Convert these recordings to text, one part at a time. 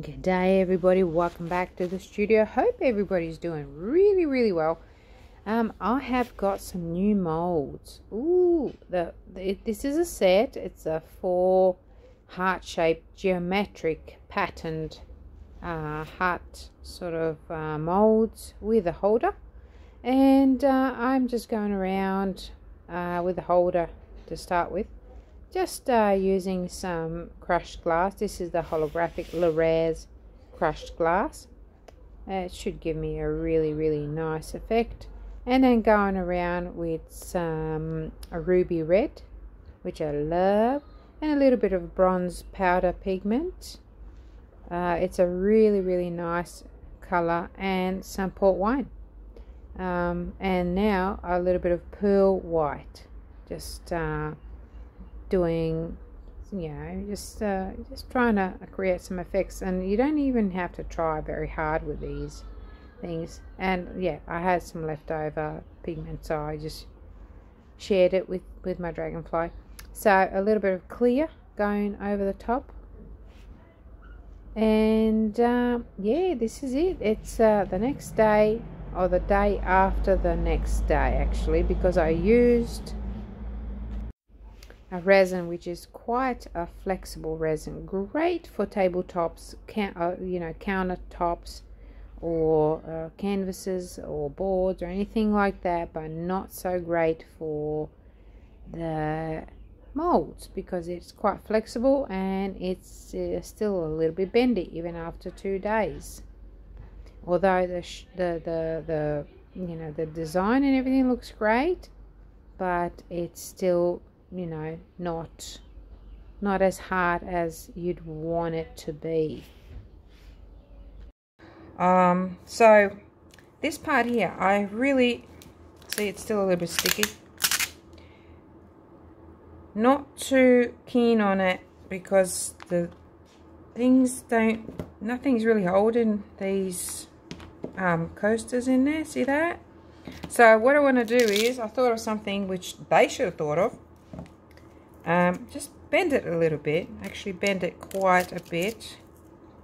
Good day, everybody. Welcome back to the studio. Hope everybody's doing really, really well. Um, I have got some new molds. Ooh, the, the this is a set. It's a four heart-shaped geometric patterned uh, heart sort of uh, molds with a holder, and uh, I'm just going around uh, with a holder to start with just uh, using some crushed glass. This is the holographic Le'Rez crushed glass. Uh, it should give me a really really nice effect. And then going around with some a ruby red which I love and a little bit of bronze powder pigment. Uh, it's a really really nice color and some port wine. Um, and now a little bit of pearl white. Just uh, doing you know just uh, just trying to create some effects. And you don't even have to try very hard with these things. And yeah I had some leftover pigment so I just shared it with with my dragonfly. So a little bit of clear going over the top. And uh, yeah this is it. It's uh, the next day or the day after the next day actually because I used a resin which is quite a flexible resin. Great for tabletops can, uh, you know countertops or uh, canvases or boards or anything like that but not so great for the molds because it's quite flexible and it's uh, still a little bit bendy even after two days. Although the, the the the you know the design and everything looks great but it's still you know, not not as hard as you'd want it to be. Um, so this part here, I really see it's still a little bit sticky. Not too keen on it because the things don't, nothing's really holding these um, coasters in there. See that? So what I want to do is, I thought of something which they should have thought of. Um, just bend it a little bit. Actually bend it quite a bit.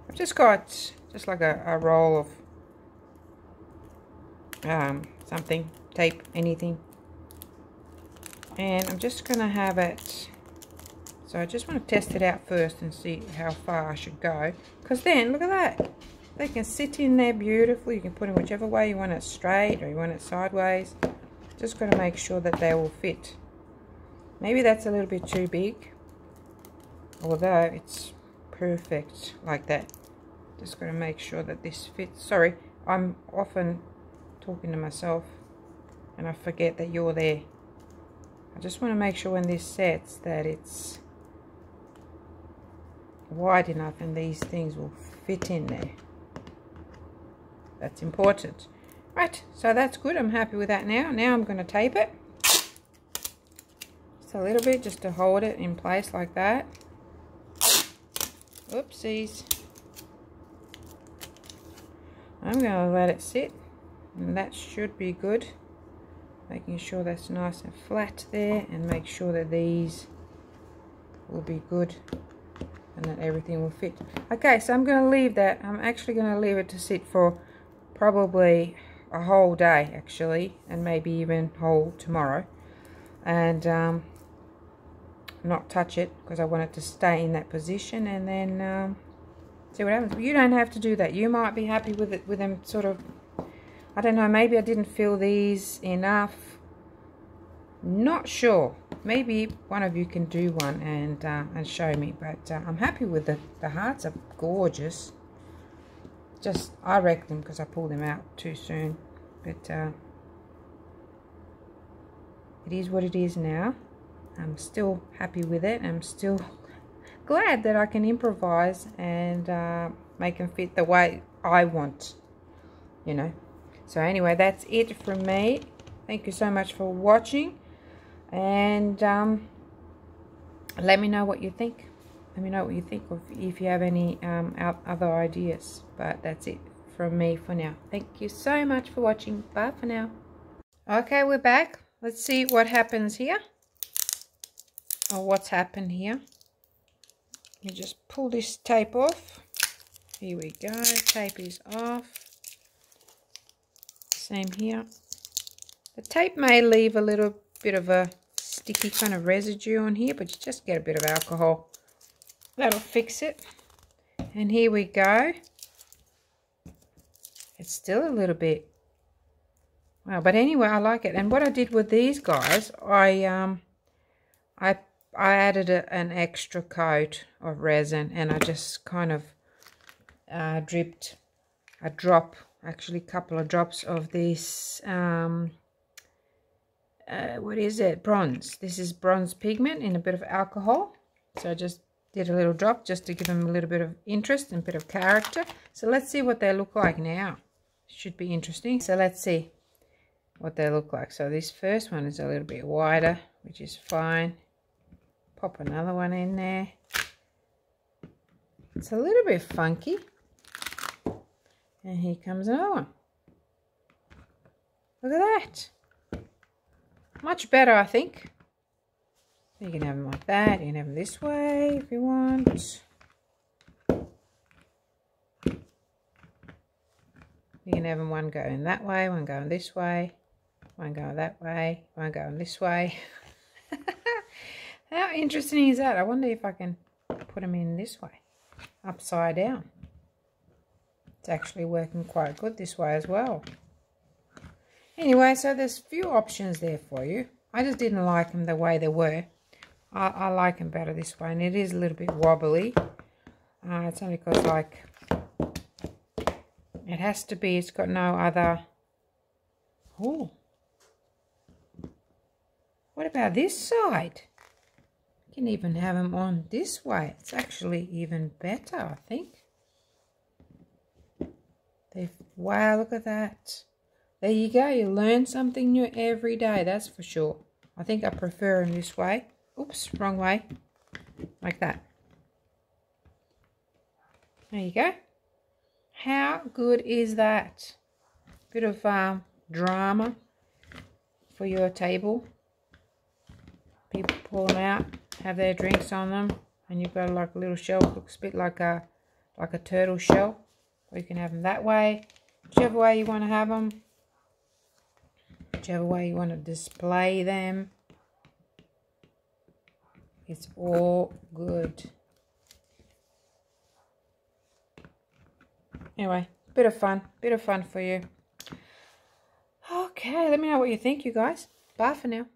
I've just got just like a, a roll of um, something, tape, anything. And I'm just to have it, so I just want to test it out first and see how far I should go. Because then, look at that. They can sit in there beautifully. You can put them whichever way you want it straight or you want it sideways. Just got to make sure that they will fit. Maybe that's a little bit too big. Although it's perfect like that. Just got to make sure that this fits. Sorry, I'm often talking to myself and I forget that you're there. I just want to make sure when this sets that it's wide enough and these things will fit in there. That's important. Right, so that's good. I'm happy with that now. Now I'm going to tape it a little bit just to hold it in place like that. Oopsies. I'm going to let it sit and that should be good. Making sure that's nice and flat there and make sure that these will be good and that everything will fit. Okay, so I'm going to leave that. I'm actually going to leave it to sit for probably a whole day actually and maybe even whole tomorrow. And um, not touch it because I want it to stay in that position and then um, see what happens. You don't have to do that. You might be happy with it with them sort of, I don't know, maybe I didn't feel these enough. Not sure. Maybe one of you can do one and uh, and show me. But uh, I'm happy with the, the hearts are gorgeous. Just, I wrecked them because I pulled them out too soon. But uh, it is what it is now. I'm still happy with it. I'm still glad that I can improvise and uh, make them fit the way I want, you know. So anyway, that's it from me. Thank you so much for watching. And um, let me know what you think. Let me know what you think of if you have any um, other ideas. But that's it from me for now. Thank you so much for watching. Bye for now. Okay, we're back. Let's see what happens here or what's happened here. You just pull this tape off Here we go. Tape is off. Same here. The tape may leave a little bit of a sticky kind of residue on here, but you just get a bit of alcohol. That'll fix it. And here we go. It's still a little bit Wow, but anyway, I like it. And what I did with these guys, I um, I I added a, an extra coat of resin, and I just kind of uh, dripped a drop, actually a couple of drops of this. Um, uh, what is it? Bronze. This is bronze pigment in a bit of alcohol. So I just did a little drop just to give them a little bit of interest and a bit of character. So let's see what they look like now. Should be interesting. So let's see what they look like. So this first one is a little bit wider, which is fine. Pop another one in there. It's a little bit funky. And here comes another one. Look at that. Much better, I think. You can have them like that. You can have them this way if you want. You can have them one going that way, one going this way. One going that way, one going this way. How interesting is that? I wonder if I can put them in this way, upside down. It's actually working quite good this way as well. Anyway, so there's a few options there for you. I just didn't like them the way they were. I, I like them better this way, and it is a little bit wobbly. Uh, it's only because, like, it has to be, it's got no other... Oh, what about this side? Can even have them on this way. It's actually even better, I think. They've, wow, look at that. There you go. You learn something new every day, that's for sure. I think I prefer them this way. Oops, wrong way. Like that. There you go. How good is that? Bit of um, drama for your table people pull them out, have their drinks on them, and you've got like a little shell, looks a bit like a like a turtle shell. Or you can have them that way, whichever way you want to have them, whichever way you want to display them. It's all good. Anyway, bit of fun, bit of fun for you. Okay, let me know what you think, you guys. Bye for now.